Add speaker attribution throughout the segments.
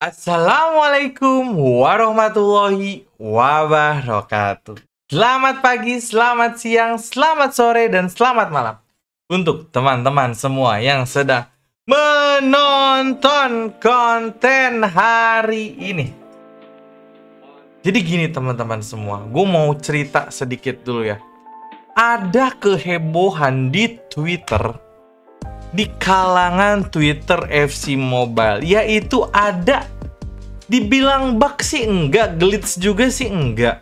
Speaker 1: Assalamualaikum warahmatullahi wabarakatuh. Selamat pagi, selamat siang, selamat sore, dan selamat malam untuk teman-teman semua yang sedang menonton konten hari ini. Jadi gini teman-teman semua, gue mau cerita sedikit dulu ya. Ada kehebohan di Twitter di kalangan Twitter FC Mobile yaitu ada dibilang bug sih enggak, glitch juga sih enggak.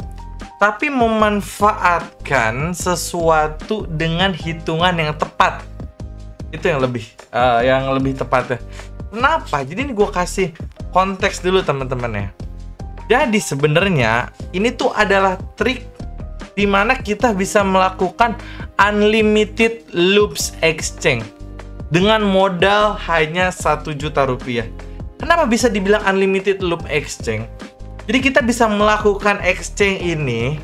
Speaker 1: Tapi memanfaatkan sesuatu dengan hitungan yang tepat. Itu yang lebih eh, yang lebih tepat ya. Kenapa? Jadi ini gue kasih konteks dulu teman-teman ya. Jadi sebenarnya ini tuh adalah trik di mana kita bisa melakukan unlimited loops exchange dengan modal hanya satu juta rupiah. Kenapa bisa dibilang unlimited loop exchange? Jadi kita bisa melakukan exchange ini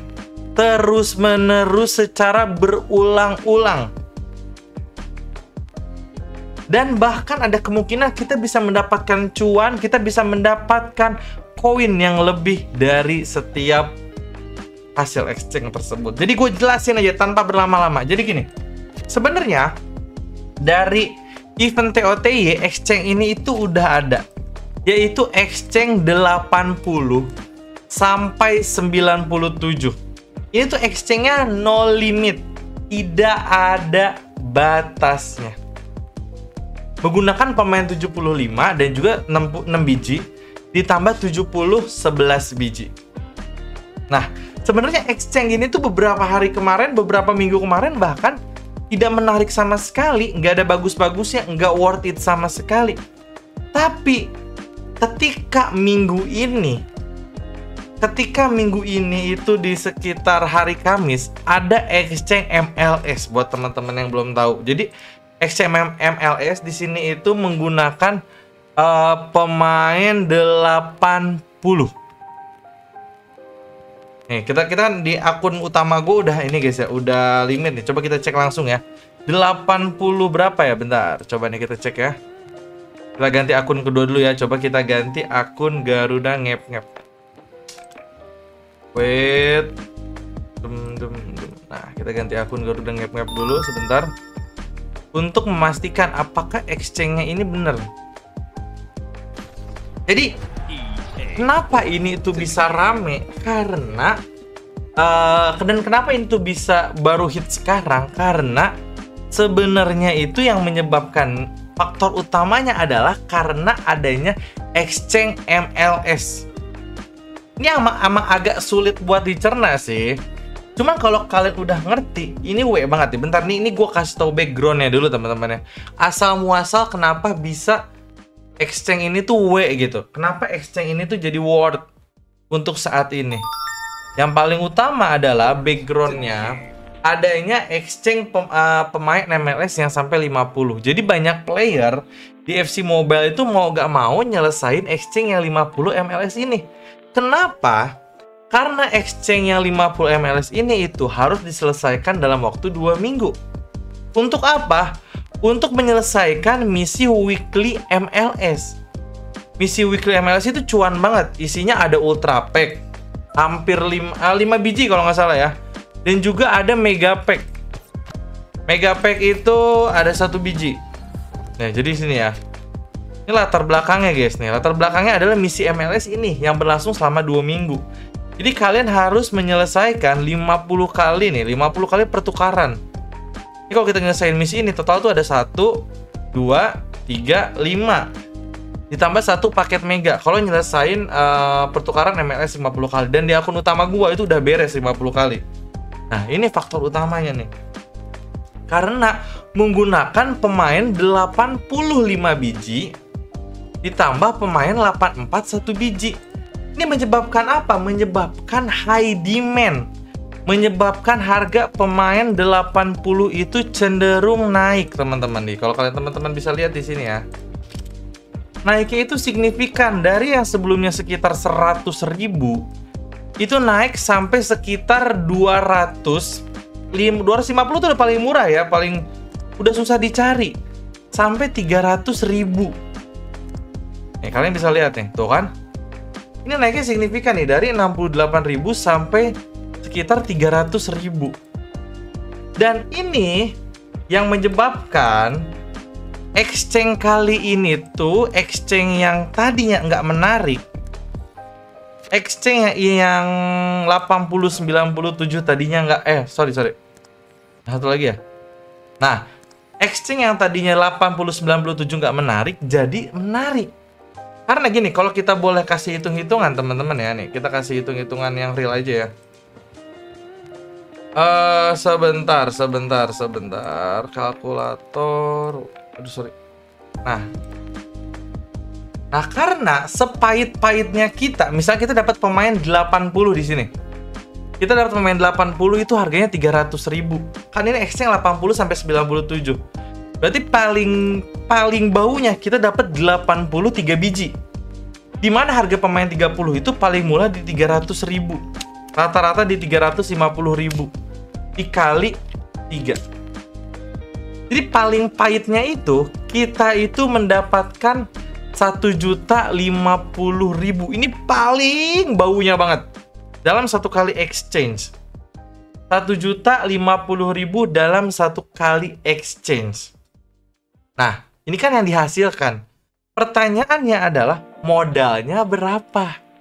Speaker 1: terus menerus secara berulang-ulang. Dan bahkan ada kemungkinan kita bisa mendapatkan cuan, kita bisa mendapatkan koin yang lebih dari setiap hasil exchange tersebut. Jadi gue jelasin aja tanpa berlama-lama. Jadi gini, sebenarnya dari event TOTY exchange ini itu udah ada yaitu exchange 80 sampai 97 ini tuh exchange-nya no limit tidak ada batasnya menggunakan pemain 75 dan juga 6, 6 biji ditambah 70 11 biji nah sebenarnya exchange ini tuh beberapa hari kemarin beberapa minggu kemarin bahkan tidak menarik sama sekali, nggak ada bagus-bagusnya, nggak worth it sama sekali. Tapi ketika minggu ini, ketika minggu ini itu di sekitar hari Kamis ada exchange MLS buat teman-teman yang belum tahu. Jadi exchange MLS di sini itu menggunakan eh, pemain 80. Nih, kita kita di akun utama gue udah ini guys ya, udah limit nih. Coba kita cek langsung ya. 80 berapa ya? Bentar, coba nih kita cek ya. Kita ganti akun kedua dulu ya. Coba kita ganti akun Garuda ngep ngep. Wait. Nah, kita ganti akun Garuda ngep ngep dulu sebentar. Untuk memastikan apakah exchange-nya ini bener. Jadi Kenapa ini itu bisa rame? Karena eh dan kenapa ini tuh bisa baru hit sekarang? Karena sebenarnya itu yang menyebabkan faktor utamanya adalah karena adanya exchange MLS. Ini ama, ama agak sulit buat dicerna sih. Cuman kalau kalian udah ngerti, ini W banget nih. Bentar nih, ini gue kasih tau backgroundnya dulu teman-teman ya. Asal muasal kenapa bisa exchange ini tuh W gitu. Kenapa exchange ini tuh jadi worth untuk saat ini? Yang paling utama adalah backgroundnya adanya exchange pem- uh, pemain MLS yang sampai 50. Jadi banyak player di FC Mobile itu mau gak mau nyelesain exchange yang 50 MLS ini. Kenapa? Karena exchange yang 50 MLS ini itu harus diselesaikan dalam waktu 2 minggu. Untuk apa? Untuk menyelesaikan misi weekly MLS. Misi weekly MLS itu cuan banget. Isinya ada ultra pack, hampir 5, 5 biji kalau nggak salah ya. Dan juga ada mega pack. Mega pack itu ada satu biji. Nah, jadi sini ya. Ini latar belakangnya guys nih. Latar belakangnya adalah misi MLS ini yang berlangsung selama 2 minggu. Jadi kalian harus menyelesaikan 50 kali nih, 50 kali pertukaran. Ini kalau kita nyelesain misi ini total tuh ada 1 2 3 5 ditambah satu paket mega. Kalau nyelesain eh, pertukaran MLS 50 kali dan di akun utama gua itu udah beres 50 kali. Nah, ini faktor utamanya nih. Karena menggunakan pemain 85 biji ditambah pemain 84 satu biji. Ini menyebabkan apa? Menyebabkan high demand. Menyebabkan harga pemain 80 itu cenderung naik, teman-teman nih. Kalau kalian teman-teman bisa lihat di sini ya. naiknya itu signifikan dari yang sebelumnya sekitar 100 ribu itu naik sampai sekitar 200 lim- 250 tuh udah paling murah ya paling udah susah dicari sampai 300 ribu nih kalian bisa lihat nih tuh kan ini naiknya signifikan nih dari 68 ribu sampai sekitar 300 ribu. Dan ini yang menyebabkan exchange kali ini tuh exchange yang tadinya nggak menarik exchange yang 80 97 tadinya nggak eh sorry sorry. Satu lagi ya. Nah exchange yang tadinya 80 97 nggak menarik jadi menarik karena gini kalau kita boleh kasih hitung-hitungan teman-teman ya nih kita kasih hitung-hitungan yang real aja ya Eh sebentar sebentar sebentar kalkulator aduh sorry nah Nah, karena sepahit-pahitnya kita, misalnya kita dapat pemain 80 di sini. Kita dapat pemain 80 itu harganya 300 ribu. Kan ini exchange 80 sampai 97. Berarti paling paling baunya kita dapat 83 biji. Di mana harga pemain 30 itu paling murah di 300 ribu. Rata-rata di 350 ribu. Dikali 3. Jadi paling pahitnya itu kita itu mendapatkan satu juta lima puluh ribu ini paling baunya banget dalam satu kali exchange satu juta lima puluh ribu dalam satu kali exchange nah ini kan yang dihasilkan pertanyaannya adalah modalnya berapa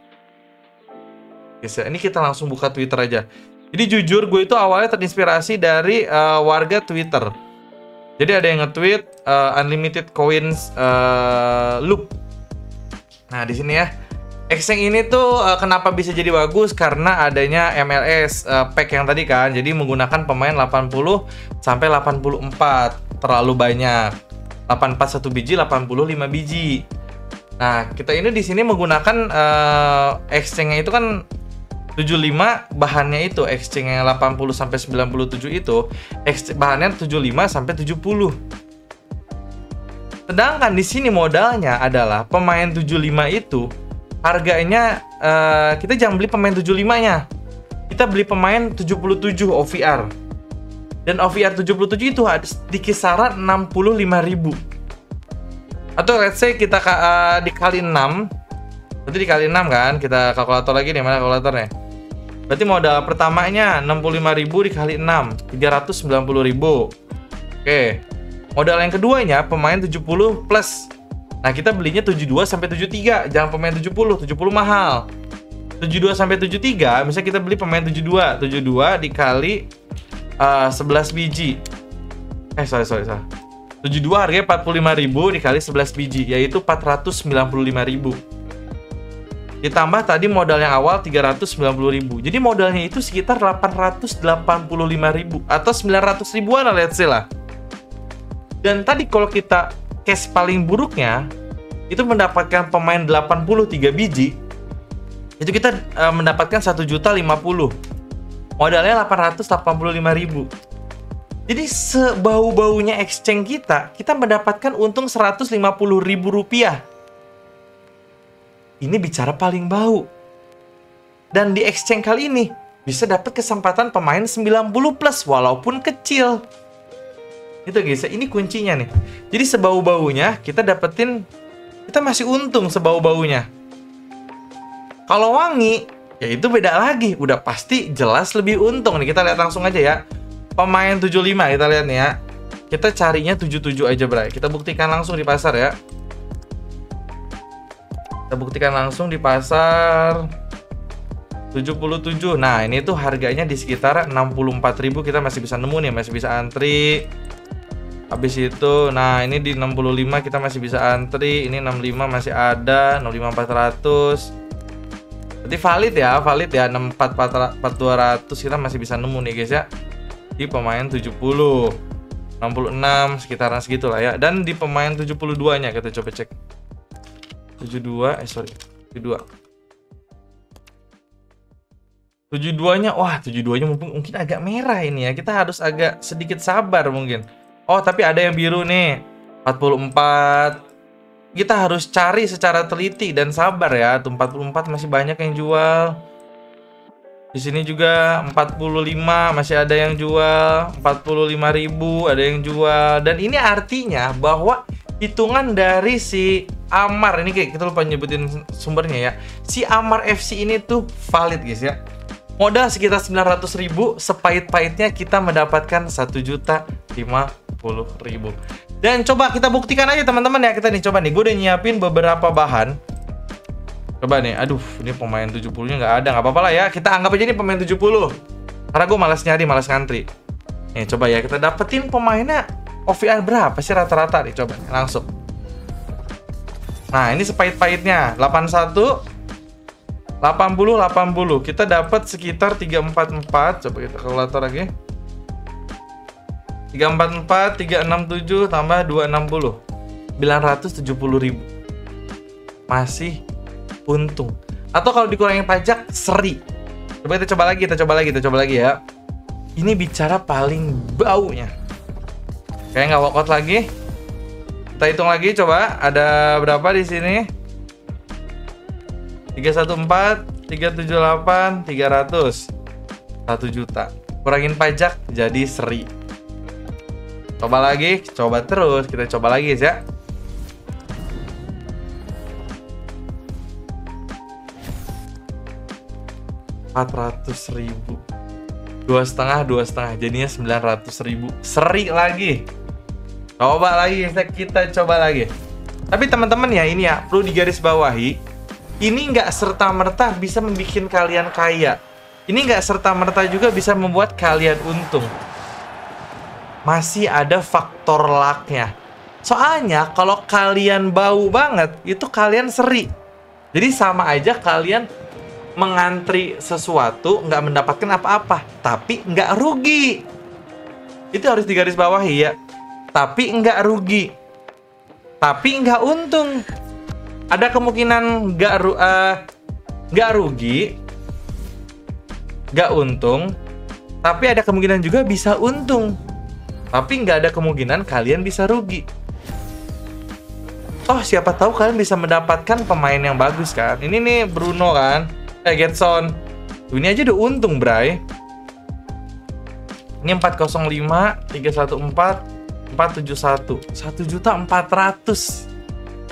Speaker 1: ini kita langsung buka Twitter aja. Jadi jujur gue itu awalnya terinspirasi dari eh, warga Twitter. Jadi ada yang nge-tweet uh, unlimited coins uh, loop. Nah, di sini ya. Exchange ini tuh uh, kenapa bisa jadi bagus karena adanya MLS uh, pack yang tadi kan. Jadi menggunakan pemain 80 sampai 84. Terlalu banyak. 84 satu biji, 85 biji. Nah, kita ini di sini menggunakan uh, exchange-nya itu kan 75 bahannya itu exchange yang 80 sampai 97 itu exchange bahannya 75 sampai 70. Sedangkan di sini modalnya adalah pemain 75 itu harganya eh, kita jangan beli pemain 75-nya. Kita beli pemain 77 OVR. Dan OVR 77 itu ada di kisaran 65.000. Atau let's say kita eh, dikali 6 Berarti dikali 6 kan? Kita kalkulator lagi nih, mana kalkulatornya? Berarti modal pertamanya 65.000 dikali 6, 390.000. Oke. Modal yang keduanya pemain 70 plus. Nah, kita belinya 72 sampai 73, jangan pemain 70, 70 mahal. 72 sampai 73, misalnya kita beli pemain 72, 72 dikali uh, 11 biji. Eh, sorry, sorry, sorry. 72 harganya 45.000 dikali 11 biji, yaitu 495.000 ditambah tadi modal yang awal 390.000. Jadi modalnya itu sekitar 885.000 atau 900 ribuan lah let's say lah. Dan tadi kalau kita case paling buruknya itu mendapatkan pemain 83 biji itu kita uh, mendapatkan 1 juta 50. Modalnya 885.000. Jadi sebau-baunya exchange kita, kita mendapatkan untung 150.000 rupiah ini bicara paling bau. Dan di exchange kali ini bisa dapat kesempatan pemain 90 plus walaupun kecil. Itu guys, ini kuncinya nih. Jadi sebau-baunya kita dapetin kita masih untung sebau-baunya. Kalau wangi, ya itu beda lagi. Udah pasti jelas lebih untung nih. Kita lihat langsung aja ya. Pemain 75 kita lihat nih ya. Kita carinya 77 aja, Bray. Kita buktikan langsung di pasar ya. Kita buktikan langsung di pasar 77. Nah, ini tuh harganya di sekitar 64.000 kita masih bisa nemu nih, masih bisa antri. Habis itu, nah ini di 65 kita masih bisa antri, ini 65 masih ada, 65400. Berarti valid ya, valid ya 64400 kita masih bisa nemu nih guys ya. Di pemain 70. 66 sekitaran segitu lah ya. Dan di pemain 72-nya kita coba cek. 72 eh sorry 72 72 nya wah 72 nya mungkin, mungkin agak merah ini ya kita harus agak sedikit sabar mungkin oh tapi ada yang biru nih 44 kita harus cari secara teliti dan sabar ya. Tuh 44 masih banyak yang jual. Di sini juga 45 masih ada yang jual, 45.000 ada yang jual dan ini artinya bahwa hitungan dari si Amar ini kayak kita lupa nyebutin sumbernya ya. Si Amar FC ini tuh valid guys ya. Modal sekitar 900.000, sepahit-pahitnya kita mendapatkan 1 juta 50 ribu. Dan coba kita buktikan aja teman-teman ya kita nih coba nih gue udah nyiapin beberapa bahan Coba nih, aduh, ini pemain 70-nya nggak ada, nggak apa-apa lah ya. Kita anggap aja ini pemain 70. Karena gue malas nyari, malas ngantri. Nih, coba ya, kita dapetin pemainnya OVR berapa sih rata-rata nih, coba langsung. Nah, ini sepahit-pahitnya, 81, 80, 80. Kita dapat sekitar 344. Coba kita kalkulator lagi. 344, 367 tambah 260. 970 ribu. Masih untung. Atau kalau dikurangin pajak, seri. Coba kita coba lagi, kita coba lagi, kita coba lagi ya. Ini bicara paling baunya. Kayak nggak walkout lagi. Kita hitung lagi coba, ada berapa di sini? 314, 378, 300. 1 juta. Kurangin pajak jadi seri. Coba lagi, coba terus. Kita coba lagi ya. 400 ribu. Dua setengah dua setengah. Jadinya 900 ribu. Seri lagi. Coba lagi kita coba lagi. Tapi teman-teman ya ini ya perlu digaris bawahi ini nggak serta merta bisa membuat kalian kaya. Ini nggak serta merta juga bisa membuat kalian untung. Masih ada faktor lucknya. Soalnya kalau kalian bau banget itu kalian seri. Jadi sama aja kalian mengantri sesuatu nggak mendapatkan apa-apa tapi nggak rugi. Itu harus digaris bawahi ya. Tapi nggak rugi. Tapi nggak untung. Ada kemungkinan nggak ru eh, nggak rugi nggak untung tapi ada kemungkinan juga bisa untung. Tapi nggak ada kemungkinan kalian bisa rugi. Toh siapa tahu kalian bisa mendapatkan pemain yang bagus kan? Ini nih Bruno kan Eh, Getson. Ini aja udah untung, Bray. Ini 405, 314, 471. 1 juta 400.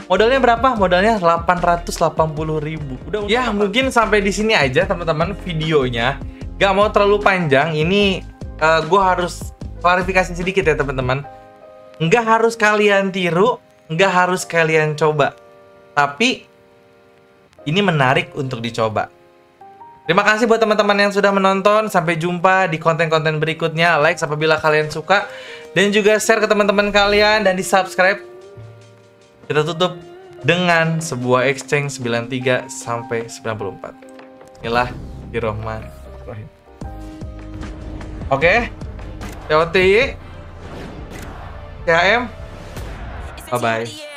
Speaker 1: Modalnya berapa? Modalnya 880 ribu. Udah, ya mungkin sampai di sini aja teman-teman videonya. Gak mau terlalu panjang. Ini uh, gue harus klarifikasi sedikit ya teman-teman. Nggak harus kalian tiru, nggak harus kalian coba. Tapi ini menarik untuk dicoba. Terima kasih buat teman-teman yang sudah menonton. Sampai jumpa di konten-konten berikutnya. Like apabila kalian suka dan juga share ke teman-teman kalian dan di subscribe. Kita tutup dengan sebuah exchange 93 sampai 94. Inilah Rohman Rohim. Oke. TOTY. THM. Bye bye.